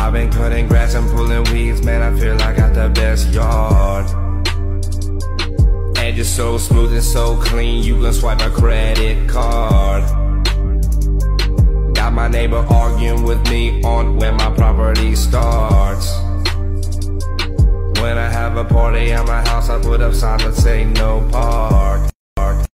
I've been cutting grass and pulling weeds, man, I feel I got the best yard. Edge is so smooth and so clean, you can swipe a credit card. Got my neighbor arguing with me on where my property starts. When I have a party at my house, I put up signs that say no park. park.